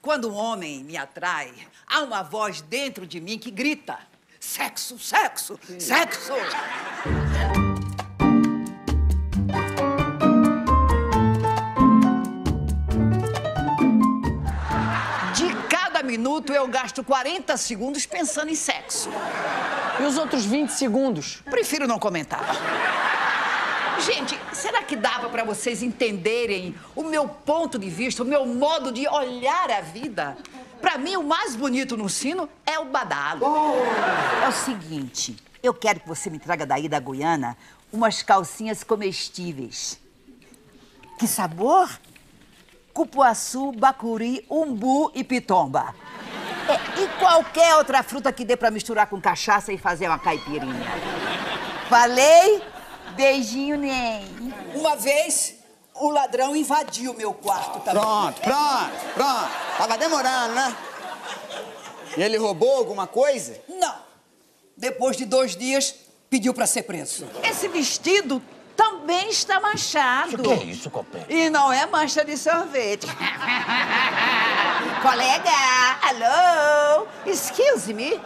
Quando um homem me atrai, há uma voz dentro de mim que grita: sexo, sexo, sexo. De cada minuto eu gasto 40 segundos pensando em sexo. E os outros 20 segundos? Prefiro não comentar. Gente, será que dava para vocês entenderem o meu ponto de vista, o meu modo de olhar a vida? Para mim, o mais bonito no sino é o badalo. É o seguinte, eu quero que você me traga daí da Guiana umas calcinhas comestíveis. Que sabor? Cupuaçu, bacuri, umbu e pitomba. É, e qualquer outra fruta que dê para misturar com cachaça e fazer uma caipirinha. Falei? Beijinho, nem. Uma vez, o ladrão invadiu meu quarto também. Pronto, pronto, pronto. Tava demorando, né? E ele roubou alguma coisa? Não. Depois de dois dias, pediu para ser preso. Esse vestido também está manchado. O que é isso, Copé? E não é mancha de sorvete. Colega, alô? Excuse me?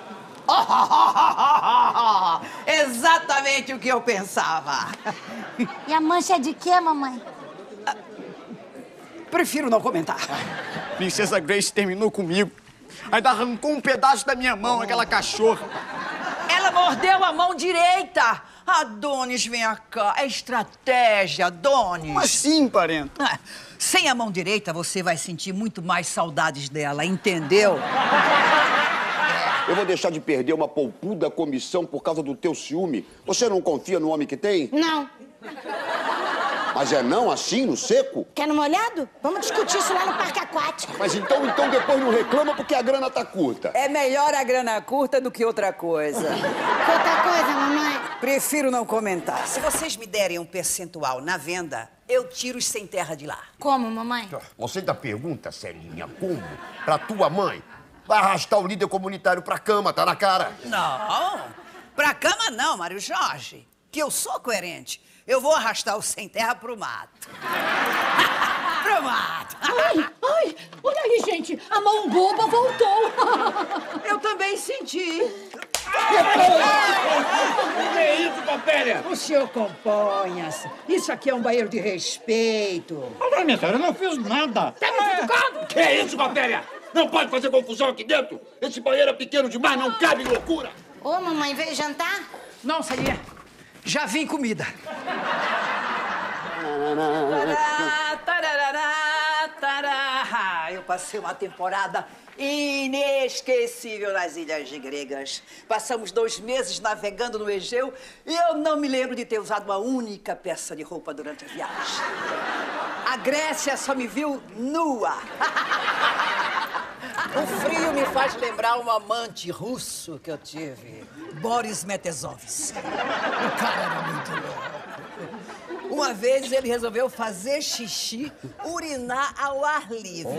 Exatamente o que eu pensava. E a mancha é de quê, mamãe? Prefiro não comentar. Princesa Grace terminou comigo. Ainda arrancou um pedaço da minha mão, aquela cachorra. Ela mordeu a mão direita. Adonis, vem cá. É estratégia, Adonis. Como assim, parenta? Ah, Sem a mão direita, você vai sentir muito mais saudades dela, entendeu? Eu vou deixar de perder uma poupuda comissão por causa do teu ciúme. Você não confia no homem que tem? Não. Mas é não assim, no seco? Quer no molhado? Vamos discutir isso lá no parque aquático. Mas então, então depois não reclama porque a grana tá curta. É melhor a grana curta do que outra coisa. Que outra coisa, mamãe? Prefiro não comentar. Se vocês me derem um percentual na venda, eu tiro os sem terra de lá. Como, mamãe? Você ainda pergunta, Celinha, como? Pra tua mãe? Vai arrastar o líder comunitário pra cama, tá na cara. Não, pra cama não, Mário Jorge. Que eu sou coerente. Eu vou arrastar o sem terra pro mato. pro mato. Ai, ai, olha aí, gente. A mão boba voltou. Eu também senti. Que é isso, Copélia? O senhor componha-se. Isso aqui é um banheiro de respeito. Parlamentar, eu não fiz nada. Tá me cutucando? Que é isso, Copélia? Não pode fazer confusão aqui dentro. Esse banheiro é pequeno demais, não cabe loucura. Ô, mamãe, veio jantar? Não, Celinha. Já vim comida. Tarará, tarará. Eu passei uma temporada inesquecível nas Ilhas Gregas. Passamos dois meses navegando no Egeu e eu não me lembro de ter usado uma única peça de roupa durante a viagem. A Grécia só me viu nua. O frio me faz lembrar um amante russo que eu tive, Boris Metesovski. O cara era muito louco. Uma vez ele resolveu fazer xixi, urinar ao ar livre.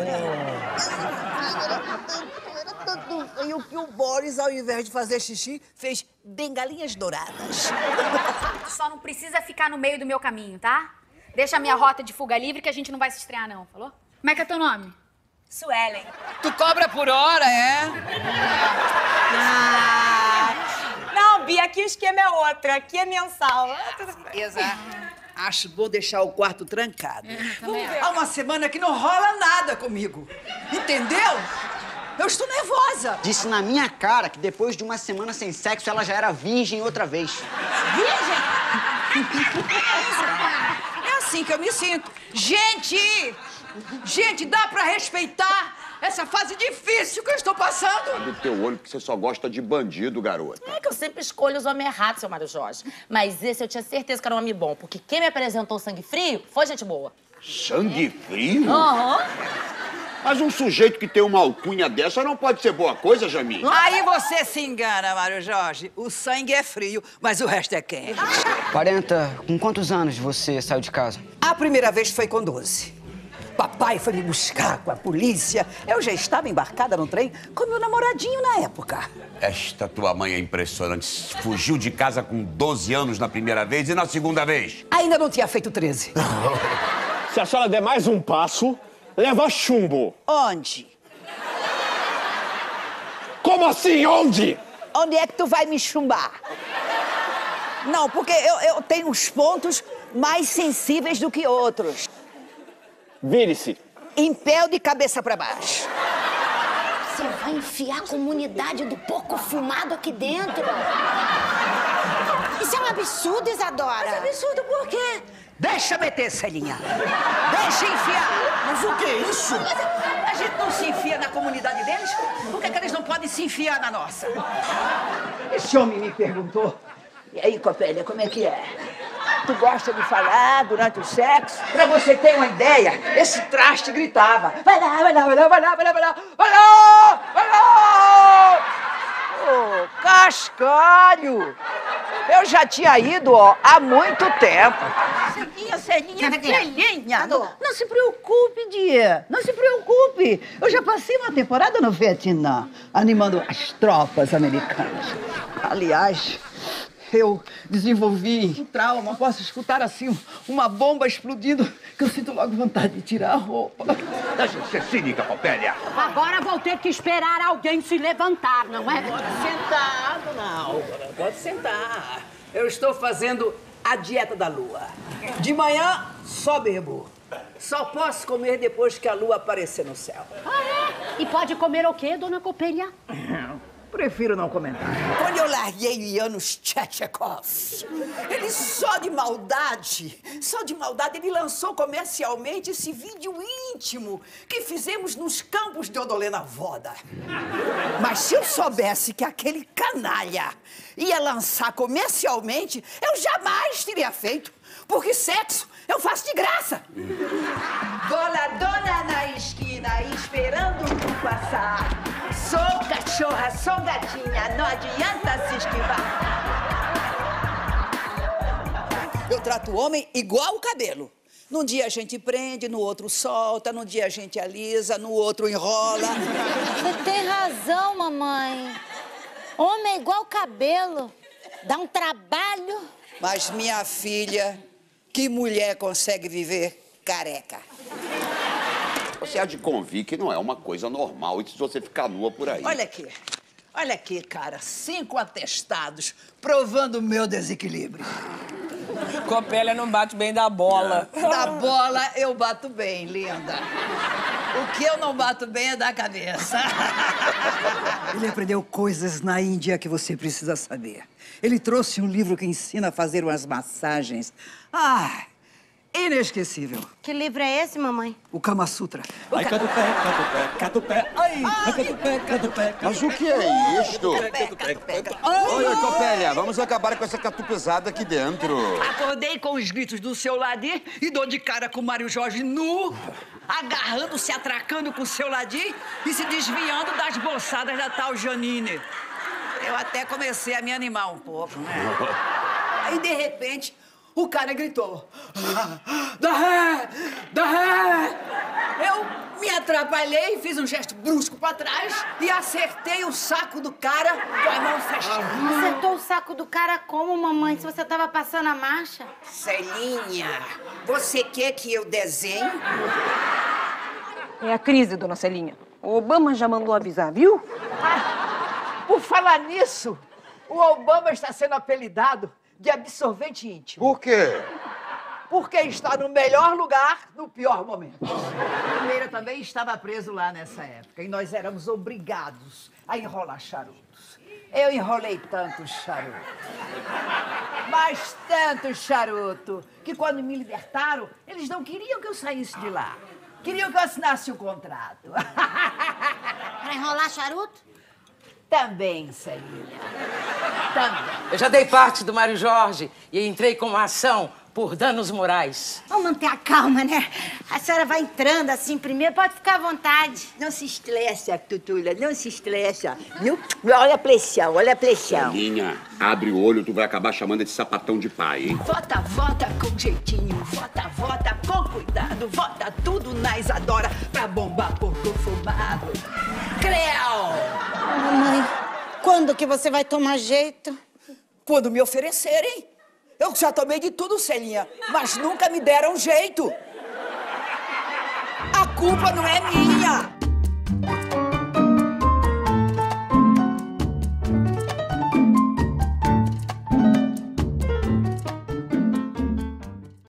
E o que o Boris, ao invés de fazer xixi, fez bengalinhas douradas. Só não precisa ficar no meio do meu caminho, tá? Deixa a minha rota de fuga livre que a gente não vai se estrear, não, falou? Como é que é teu nome? Suelen. Tu cobra por hora, é? Não, Bia, aqui o esquema é outro. Aqui é mensal. Exato. Acho bom deixar o quarto trancado. também Há uma semana que não rola nada comigo. Entendeu? Eu estou nervosa. Disse na minha cara que depois de uma semana sem sexo ela já era virgem outra vez. É assim que eu me sinto. Gente! Gente, dá pra respeitar essa fase difícil que eu estou passando? Do teu olho, porque você só gosta de bandido, garota. É que eu sempre escolho os homens errados, seu Mário Jorge. Mas esse eu tinha certeza que era um homem bom, porque quem me apresentou o sangue frio foi gente boa. Sangue frio? Aham. Mas um sujeito que tem uma alcunha dessa não pode ser boa coisa, Jamil. Aí você se engana, Mário Jorge. O sangue é frio, mas o resto é quente. Parenta, com quantos anos você saiu de casa? A primeira vez foi com 12. Papai foi me buscar com a polícia. Eu já estava embarcada no trem com meu namoradinho na época. Esta tua mãe é impressionante. Fugiu de casa com 12 anos na primeira vez e na segunda vez. Ainda não tinha feito 13. Se a senhora der mais um passo, leva chumbo. Onde? Como assim? Onde? Onde é que tu vai me chumbar? Não, porque eu, eu tenho uns pontos mais sensíveis do que outros. Vire-se. Em pé ou de cabeça pra baixo? Você vai enfiar a comunidade do porco fumado aqui dentro? Isso é um absurdo, Isadora. Mas absurdo por quê? Deixa meter, Celinha. Deixa enfiar. Mas o que é isso? A gente não se enfia na comunidade deles? Por que, que eles não podem se enfiar na nossa? Esse homem me perguntou. E aí, Copélia, como é que é? Tu gosta de falar durante o sexo? Pra você ter uma ideia, esse traste gritava. Vai lá, vai lá, vai lá, vai lá, vai lá, vai lá, vai lá, vai lá! Ô, cascalho! Eu já tinha ido, ó, há muito tempo. Celinha, Celinha, Celinha. Não, não se preocupe, Dia. Não se preocupe. Eu já passei uma temporada no Vietnã, animando as tropas americanas. Aliás, eu desenvolvi um trauma. Posso escutar assim uma bomba explodindo que eu sinto logo vontade de tirar a roupa. Deixa de ser cínica, Copélia. Agora vou ter que esperar alguém se levantar, não é? Sentar, dona Álvara, pode sentar. Eu estou fazendo a dieta da lua. De manhã, só bebo. Só posso comer depois que a lua aparecer no céu. Ah, é? E pode comer o quê, dona Copelha? Prefiro não comentar. Quando eu larguei o Janusz Tchechakov, ele só de maldade, só de maldade, ele lançou comercialmente esse vídeo íntimo que fizemos nos campos de Odolena Voda. Mas se eu soubesse que aquele canalha ia lançar comercialmente, eu jamais teria feito. Porque sexo eu faço de graça. Boladona na esquina, esperando tu passar. Cachorra, sou gatinha, não adianta se esquivar. Eu trato o homem igual o cabelo. Num dia a gente prende, no outro solta, num dia a gente alisa, no outro enrola. Você tem razão, mamãe. Homem é igual cabelo. Dá um trabalho. Mas minha filha, que mulher consegue viver careca? Você há de convir que não é uma coisa normal isso de você ficar nua por aí. Olha aqui. Olha aqui, cara. Cinco atestados provando o meu desequilíbrio. Copélia não bate bem da bola. Da bola eu bato bem, linda. O que eu não bato bem é da cabeça. Ele aprendeu coisas na Índia que você precisa saber. Ele trouxe um livro que ensina a fazer umas massagens. Ah, inesquecível. Que livro é esse, mamãe? O Kama Sutra. O Ai, Ka- cata o pé, cata o pé, cata o pé. Ai, ai, cata o pé, cata o pé. cata Mas o que é isto? Oi, Copélia, vamos acabar com essa catupesada aqui dentro. Acordei com os gritos do seu Ladir e dou de cara com o Mário Jorge nu, agarrando, se atracando com o seu Ladir e se desviando das bolsadas da tal Janine. Eu até comecei a me animar um pouco, né? Aí, de repente, o cara gritou: "Ah, Dá ré! Dá ré! Eu me atrapalhei, fiz um gesto brusco pra trás e acertei o saco do cara com a mão fechada. Acertou o saco do cara como, mamãe? Se você tava passando a marcha? Celinha, você quer que eu desenhe? É a crise, dona Celinha. O Obama já mandou avisar, viu? Por falar nisso, o Obama está sendo apelidado de absorvente íntimo. Por quê? Porque está no melhor lugar no pior momento. O Meira também estava preso lá nessa época e nós éramos obrigados a enrolar charutos. Eu enrolei tanto charuto, mas tanto charuto, que quando me libertaram, eles não queriam que eu saísse de lá. Queriam que eu assinasse o contrato. Pra enrolar charuto? Também, Celinha. Também. Eu já dei parte do Mário Jorge e entrei com uma ação por danos morais. Vamos manter a calma, né? A senhora vai entrando assim primeiro, pode ficar à vontade. Não se estressa, Tutula, não se estressa. Viu? Olha a pressão, olha a pressão. Linha, abre o olho, tu vai acabar chamando de sapatão de pai, hein? Vota, vota com jeitinho, vota, vota com cuidado, vota tudo na Isadora pra bombar porco fumado. Creu! Mamãe, quando que você vai tomar jeito? Quando me oferecerem. Eu já tomei de tudo, Celinha, mas nunca me deram jeito. A culpa não é minha.